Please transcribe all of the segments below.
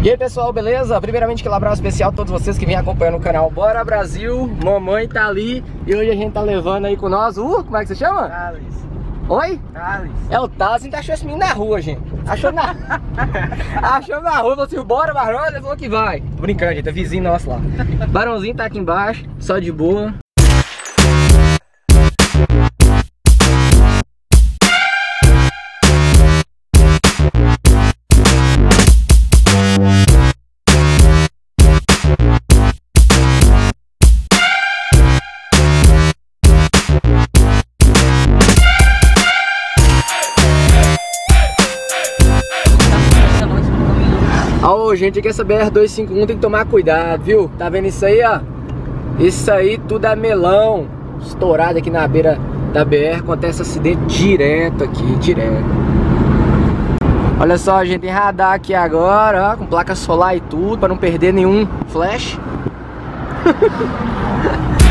E aí pessoal, beleza? Primeiramente que abraço especial a todos vocês que vêm acompanhando o canal Bora Brasil Mamãe tá ali e hoje a gente tá levando aí com nós o... como é que você chama? Thales. Oi? Thales. É o Thales, a gente achou esse menino na rua, gente Achou na... achou na rua, falou assim, bora Barão, ele falou que vai Tô brincando, gente, é vizinho nosso lá Barãozinho tá aqui embaixo, só de boa Gente, aqui essa BR-251 tem que tomar cuidado, viu? Tá vendo isso aí, ó? Isso aí tudo é melão Estourado aqui na beira da BR Acontece acidente direto aqui, direto Olha só, gente, tem radar aqui agora, ó Com placa solar e tudo, pra não perder nenhum flash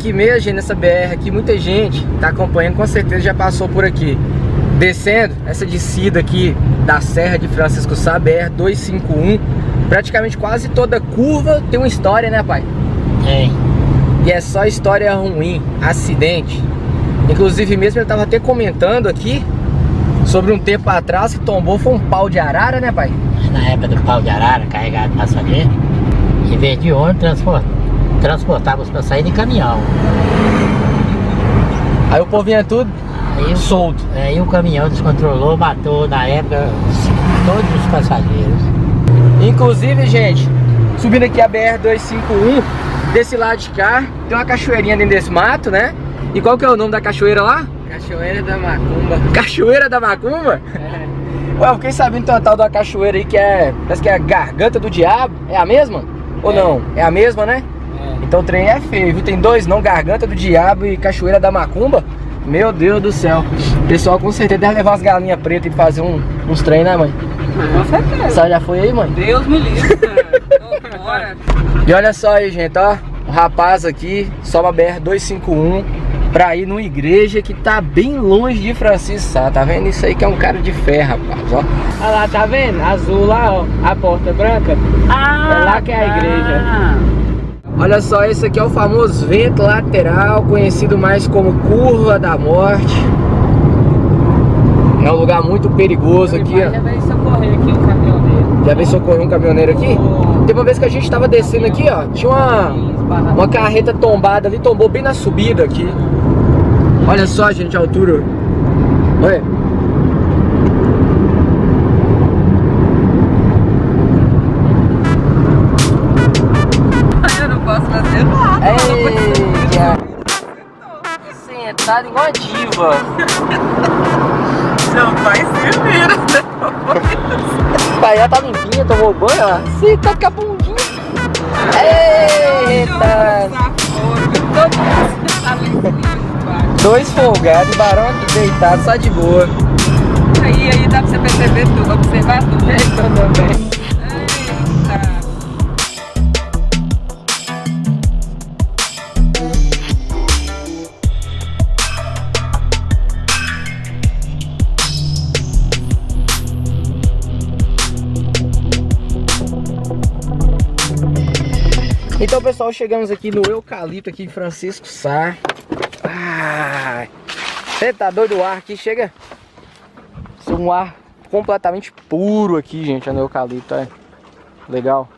Aqui mesmo, nessa BR aqui, muita gente tá acompanhando, com certeza já passou por aqui. Descendo, essa descida aqui da Serra de Francisco Sá, BR 251, praticamente quase toda curva tem uma história, né, pai? Tem. E é só história ruim, acidente. Inclusive mesmo ele tava até comentando aqui sobre um tempo atrás que tombou foi um pau de arara, né, pai? Na época do pau de arara, carregado passageiro, em vez de ônibus, transporte transportava os passageiros em caminhão. Aí o povo vinha tudo aí, solto. Aí o caminhão descontrolou, matou na época todos os passageiros. Inclusive, gente, subindo aqui a BR-251, desse lado de cá, tem uma cachoeirinha dentro desse mato, né? E qual que é o nome da cachoeira lá? Cachoeira da Macumba. Cachoeira da Macumba? É. Ué, eu fiquei sabendo tem uma tal da cachoeira aí que é. Parece que é a garganta do diabo. É a mesma? Ou é. não? É a mesma, né? Então o trem é feio, viu? Tem dois não, Garganta do Diabo e Cachoeira da Macumba. Meu Deus do céu. O pessoal com certeza deve levar as galinhas pretas e fazer um, uns trem, né, mãe? Com certeza. Você já foi aí, mãe? Deus me livre, E olha só aí, gente, ó. O rapaz aqui, sobe a BR-251 pra ir numa igreja que tá bem longe de Francisco Sá. Tá vendo? Isso aí que é um cara de ferro, rapaz, ó. Olha lá, tá vendo? Azul lá, ó. A porta branca. Ah, é lá que é a igreja. Ah. Olha só, esse aqui é o famoso vento lateral, conhecido mais como curva da morte. É um lugar muito perigoso aqui, ó. Já veio socorrer aqui um caminhoneiro. Já veio socorrer um caminhoneiro aqui? Oh. Teve uma vez que a gente estava descendo aqui, ó. Tinha uma, uma carreta tombada ali, tombou bem na subida aqui. Olha só, gente, a altura. Olha. Igual a diva. Não vai ser mesmo, né? Pai, já tá limpinha, tomou banho, ó. Se toca a bundinha. Eita! Dois folgados barão aqui deitado, só de boa. Aí, aí dá pra você perceber tudo, observar tudo. Então também. Pessoal, chegamos aqui no Eucalipto aqui em Francisco Sá. Ai, Você tá doido o ar aqui, chega. É Um ar completamente puro aqui, gente, no Eucalipto, é. Legal.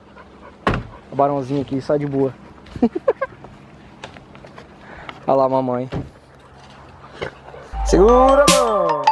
O barãozinho aqui, só de boa. Olha lá mamãe. Segura, mano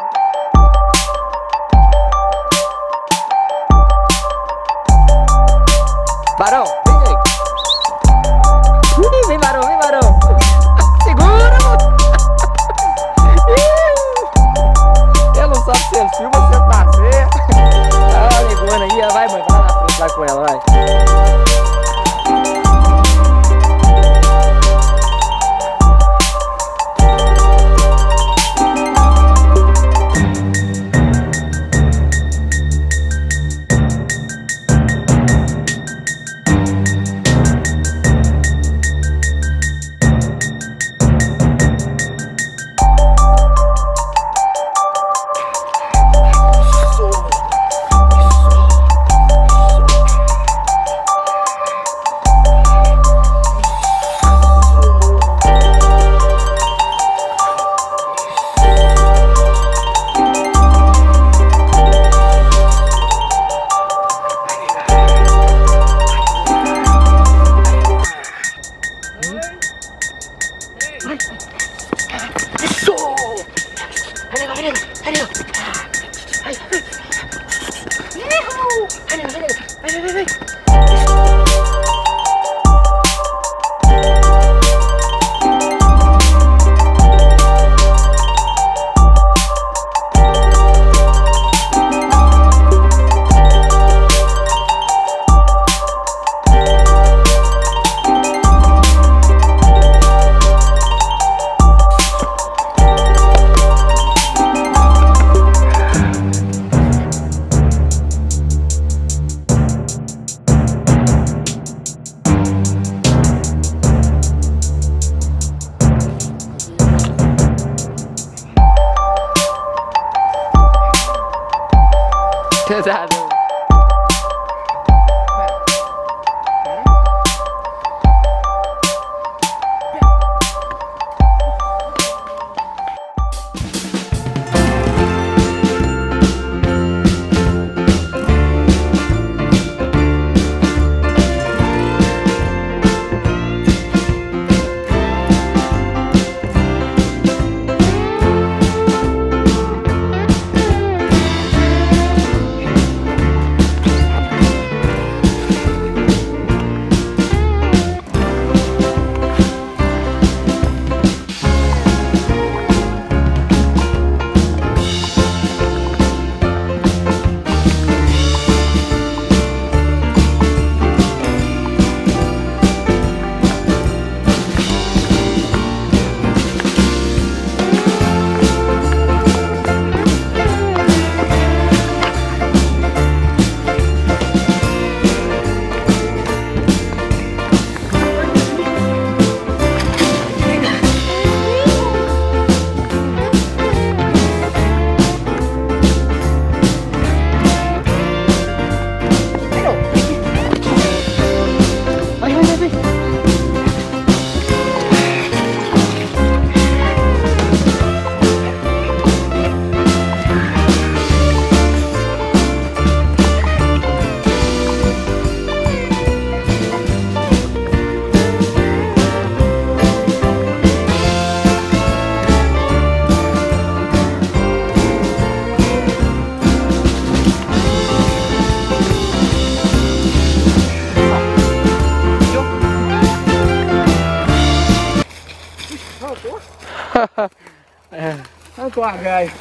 é. Olha o arraio.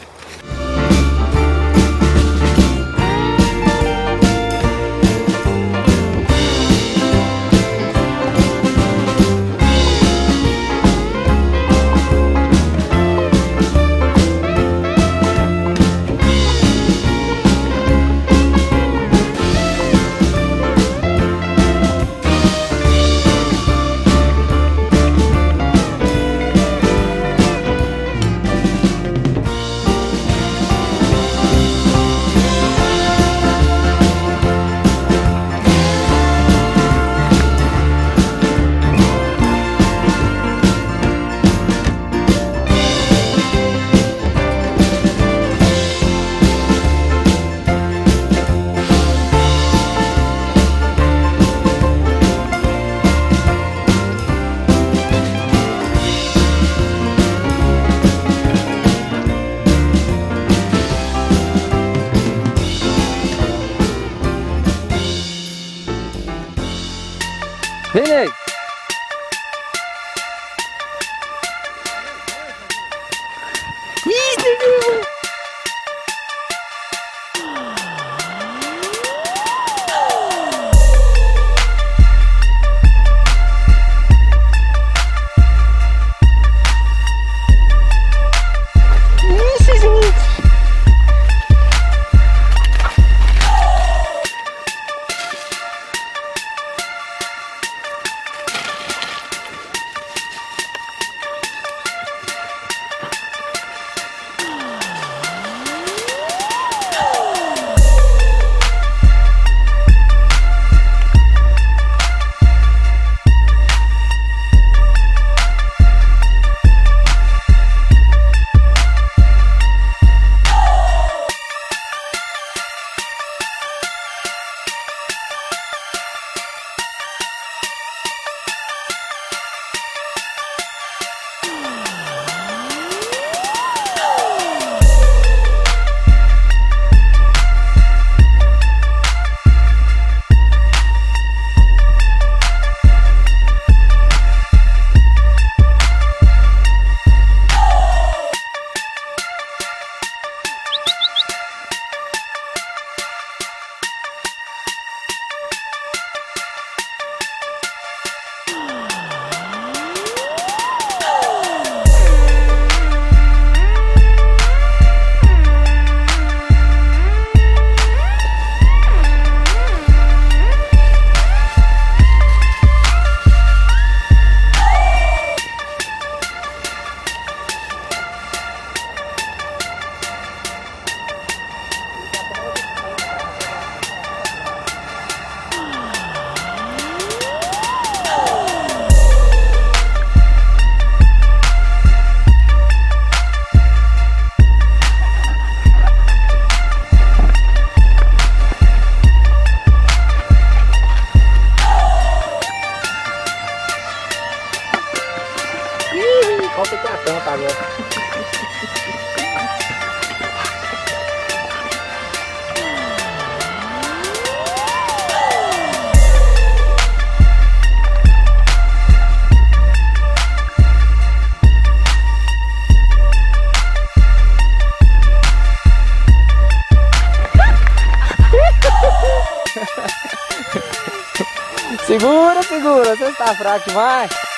Segura, você está fraco demais.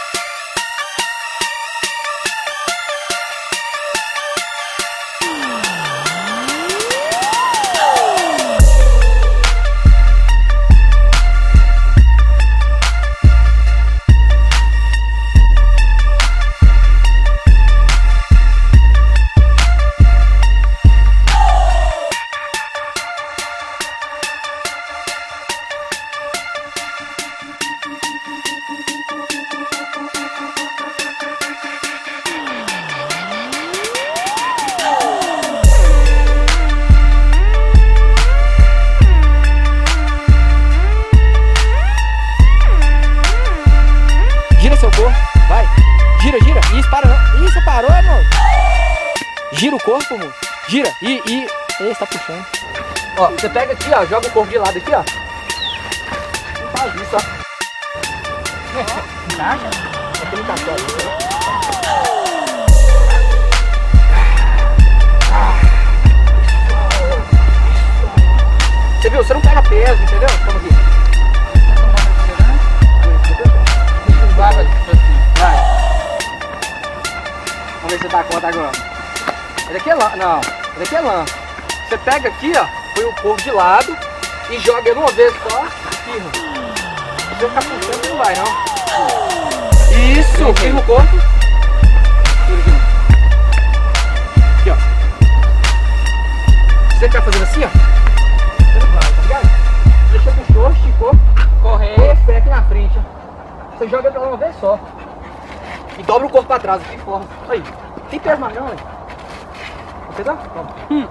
Parou. Gira o corpo, amor. Gira. E, e... Ele está puxando. Ó, você pega aqui, ó. Joga o corpo de lado aqui, ó. Não faz isso, ó. Relaxa. Você viu? Você não pega peso, entendeu? Aqui. Agora. Esse aqui é lã. Não, esse aqui é lã. Você pega aqui, ó, põe o corpo de lado e joga ele uma vez só, firma. Se você ficar puxando, não vai, não. Isso, firma o corpo. Aqui, ó. Se você ficar fazendo assim, ó, você não vai, tá ligado? Deixa puxou, esticou, correr, pé aqui na frente, ó. Você joga pra uma vez só. E dobra o corpo pra trás, aqui forra. Aí, tem peso mais não, dá? Toma. Hum.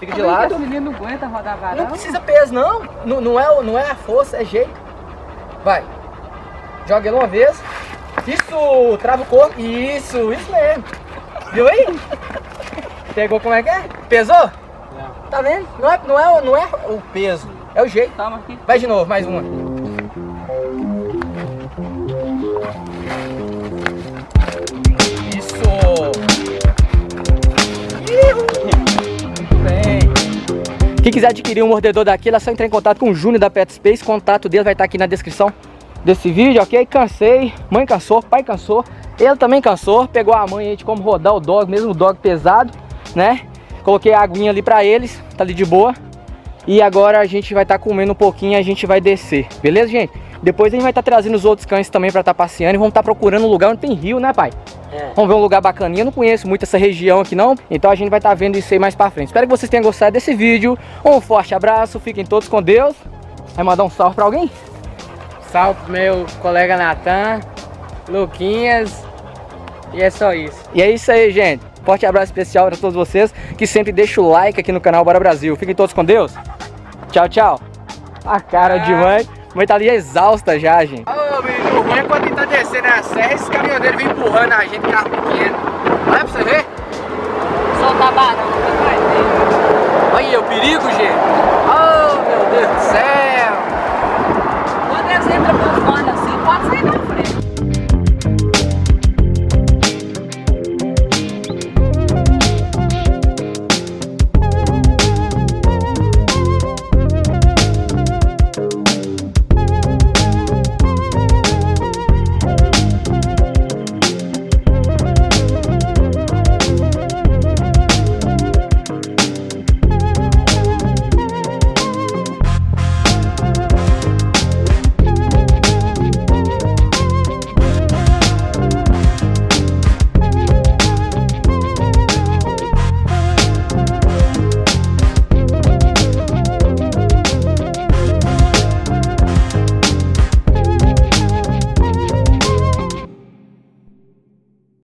Fica de Como é lado. o menino não aguenta rodar varão? Não precisa peso, não. Não, não, é, não é a força, é jeito. Vai. Joga ele uma vez. Isso, trava o corpo. Isso, isso mesmo. Viu aí? Pegou como é que é? Pesou? Tá vendo? Não é, não, é, o- não é o peso, é o jeito. Toma aqui. Vai de novo, mais uma. Quiser adquirir um mordedor daquele, é só entrar em contato com o Júnior da Pet Space. Contato dele vai estar aqui na descrição desse vídeo, ok? Cansei, mãe cansou, pai cansou, ele também cansou. Pegou a mãe aí de como rodar o dog, mesmo o dog pesado, né? Coloquei a aguinha ali pra eles, tá ali de boa. E agora a gente vai estar comendo um pouquinho e a gente vai descer, beleza, gente? Depois a gente vai estar trazendo os outros cães também pra estar passeando e vamos estar procurando um lugar onde tem rio, né, pai? É. Vamos ver um lugar bacaninha. Eu não conheço muito essa região aqui não, então a gente vai estar vendo isso aí mais pra frente. Espero que vocês tenham gostado desse vídeo. Um forte abraço, fiquem todos com Deus. Vai mandar um salve pra alguém? Salve pro meu colega Natan, Luquinhas. E é só isso. E é isso aí, gente. Forte abraço especial para todos vocês que sempre deixam o like aqui no canal Bora Brasil. Fiquem todos com Deus. Tchau, tau. A cara de mãe. Mãe tá ali exausta já, gente. Ô, menino, o ruim é quando tá descendo é a serra esse caminhoneiro vem empurrando a gente carro pequeno. Olha pra você ver. Solta tabarão tá. Olha o perigo, gente. Oh, meu Deus do céu. Quando eles entram por fora assim, pode sair na frente.